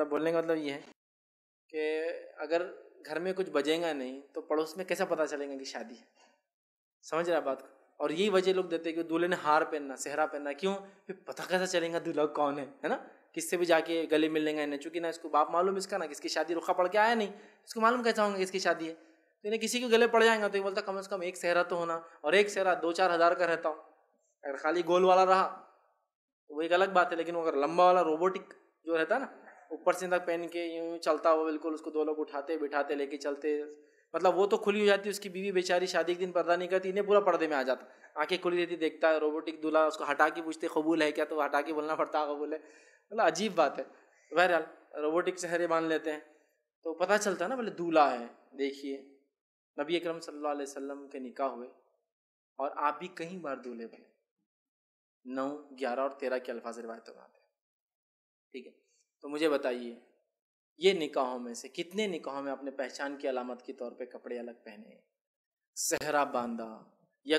मतलब बोलने का मतलब ये है कि अगर घर में कुछ बजेगा नहीं तो पड़ोस में कैसा पता चलेगा कि शादी है? समझ रहा बात को? और यही वजह लोग देते हैं कि दूल्हे ने हार पहनना, सेहरा पहनना, क्यों? फिर पता कैसा चलेगा दूल्हा कौन है है ना? किससे भी जाके गले मिल लेंगे इन्हें चूँकि ना इसको, बाप मालूम इसका ना, किसकी शादी रुखा पड़ के आया नहीं, इसको मालूम कैसा होंगे किसकी शादी है? तो इन्हें किसी के गले पड़ जाएगा तो ये बोलता कम से कम एक सेहरा तो होना, और एक सेहरा दो चार हज़ार का रहता हूँ। अगर खाली गोल वाला रहा तो वो एक अलग बात है, लेकिन अगर लंबा वाला रोबोटिक जो रहता है ना ऊपर से तक पहन के यूँ चलता हुआ बिल्कुल उसको दो लोग उठाते, बिठाते, लेके चलते। मतलब वो तो खुली हो जाती, उसकी बीवी बेचारी शादी के दिन पर्दा नहीं करती, इन्हें पूरा पर्दे में आ जाता। आँखें खुली रहती, देखता है रोबोटिक दूल्हा, उसको हटा के पूछते, कबूल है क्या? तो हटा के बोलना पड़ता है कबूल है। मतलब अजीब बात है। बहरहाल रोबोटिक चेहरे मान लेते हैं। तो पता चलता है ना बोले दूल्हा है, देखिए। नबी अकरम सल्लल्लाहु के निकाह हुए। और आप भी कई बार दूल्हे बने। नौ, ग्यारह और तेरह के अल्फाज रिवायत में हैं। ठीक है? तो मुझे बताइए, ये निकाहों में से कितने निकाहों में अपने पहचान की अलामत के तौर पे कपड़े अलग पहने? सहरा बांधा या